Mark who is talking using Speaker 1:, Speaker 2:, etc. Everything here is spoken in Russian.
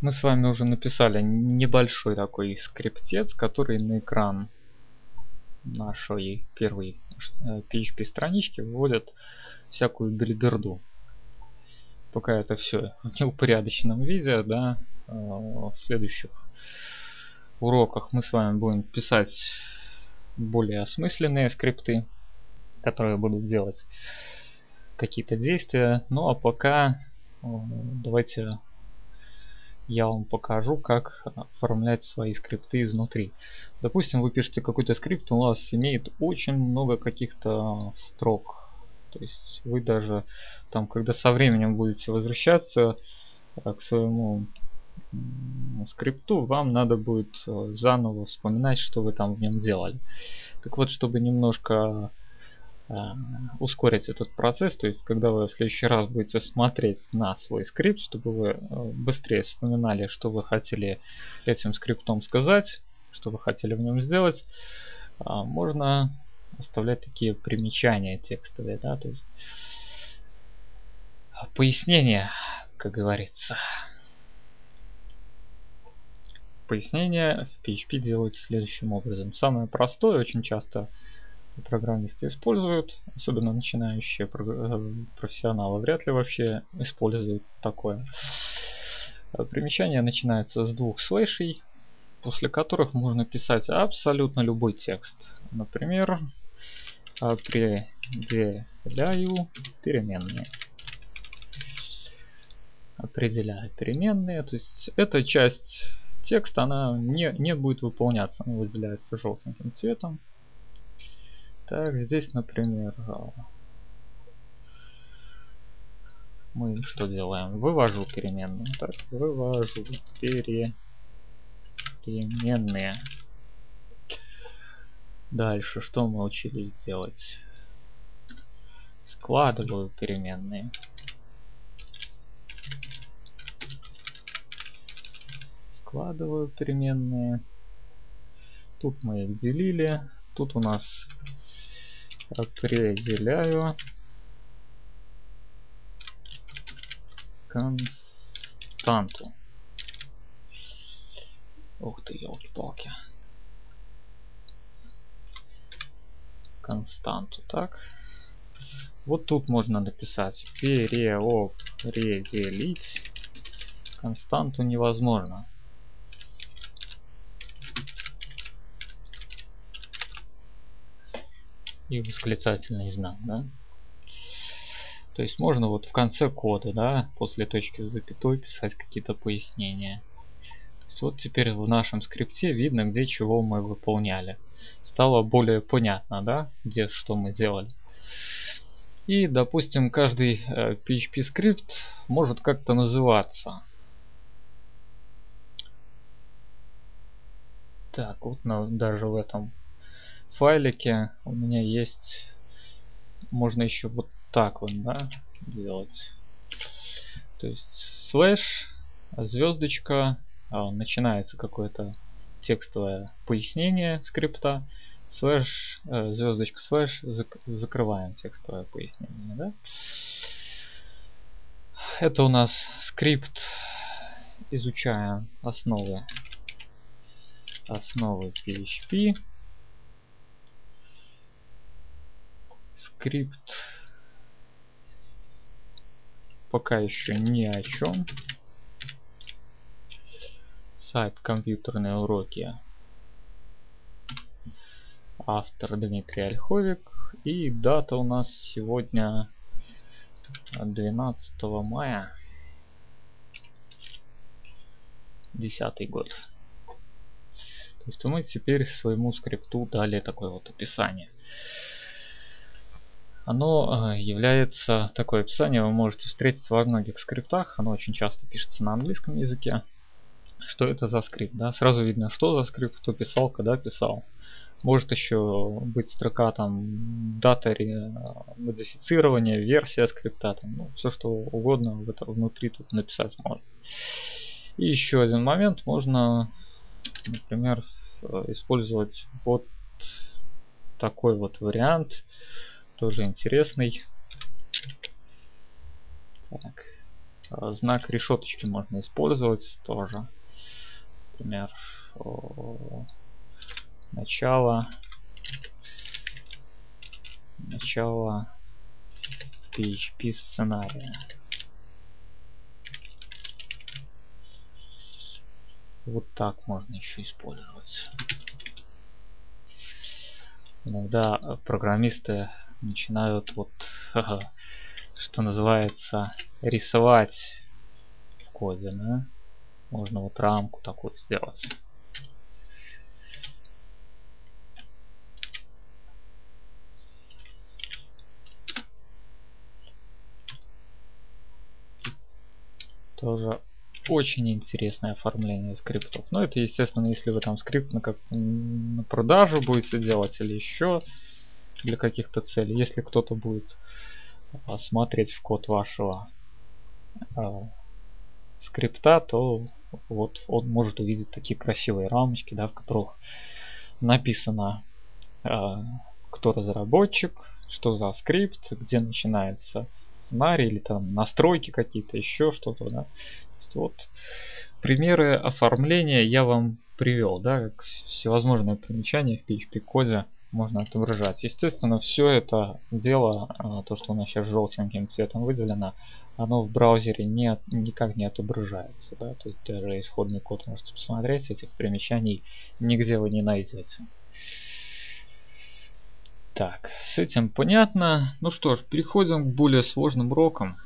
Speaker 1: мы с вами уже написали небольшой такой скриптец, который на экран нашей первой PHP странички выводит всякую белиберду. Пока это все в неупорядоченном виде, да, э, в следующих уроках мы с вами будем писать более осмысленные скрипты, которые будут делать какие-то действия. Ну а пока э, давайте я вам покажу, как оформлять свои скрипты изнутри. Допустим, вы пишете какой-то скрипт, у вас имеет очень много каких-то строк. То есть вы даже там, когда со временем будете возвращаться э, к своему скрипту, вам надо будет э, заново вспоминать, что вы там в нем делали. Так вот, чтобы немножко ускорить этот процесс, то есть когда вы в следующий раз будете смотреть на свой скрипт, чтобы вы э, быстрее вспоминали, что вы хотели этим скриптом сказать, что вы хотели в нем сделать, э, можно оставлять такие примечания текстовые, да, то есть пояснения, как говорится. Пояснение в PHP делают следующим образом. Самое простое, очень часто программисты используют, особенно начинающие э, профессионалы вряд ли вообще используют такое. Примечание начинается с двух слэшей, после которых можно писать абсолютно любой текст. Например, определяю переменные. Определяю переменные, то есть эта часть текст она не, не будет выполняться. Она выделяется желтеньким цветом. Так, здесь, например, а, мы что делаем? Вывожу переменную. Так, вывожу пере... переменные. Дальше, что мы учились делать? Складываю переменные. складываю переменные. Тут мы их делили. Тут у нас определяю константу. Ух ты, елки-палки. Константу, так. Вот тут можно написать переопределить константу невозможно. И восклицательный знак, да. То есть можно вот в конце кода, да, после точки с запятой писать какие-то пояснения. вот теперь в нашем скрипте видно, где чего мы выполняли. Стало более понятно, да, где что мы делали. И, допустим, каждый э, PHP скрипт может как-то называться. Так, вот на, даже в этом файлике у меня есть. Можно еще вот так вот да делать. То есть слэш звездочка а, начинается какое-то текстовое пояснение скрипта. Слэш э, звездочка слэш зак закрываем текстовое пояснение да? это у нас скрипт. Изучаем основы основы PHP скрипт пока еще ни о чем. Сайт компьютерные уроки. Автор Дмитрий Ольховик. И дата у нас сегодня 12 мая. Десятый год. То есть мы теперь своему скрипту дали такое вот описание оно э, является, такое описание вы можете встретить во многих скриптах, оно очень часто пишется на английском языке. Что это за скрипт, да? Сразу видно, что за скрипт, кто писал, когда писал. Может еще быть строка там дата модифицирования, версия скрипта, там, ну, все что угодно в это внутри тут написать можно. И еще один момент, можно, например, использовать вот такой вот вариант тоже интересный. Так. А, знак решеточки можно использовать тоже. Например, начало начало PHP сценария. Вот так можно еще использовать. Иногда программисты начинают вот, что называется, рисовать в коде, да? Можно вот рамку такую сделать. Тоже очень интересное оформление скриптов. Но это, естественно, если вы там скрипт на, как, на продажу будете делать или еще для каких-то целей. Если кто-то будет а, смотреть в код вашего а, скрипта, то вот он может увидеть такие красивые рамочки, да, в которых написано, а, кто разработчик, что за скрипт, где начинается сценарий или там настройки какие-то, еще что-то, да. Вот примеры оформления я вам привел, да, всевозможные примечания в PHP коде можно отображать. Естественно, все это дело, а, то, что у нас сейчас желтеньким цветом выделено, оно в браузере не, никак не отображается. Да? То есть даже исходный код можете посмотреть, этих примечаний нигде вы не найдете. Так, с этим понятно. Ну что ж, переходим к более сложным урокам.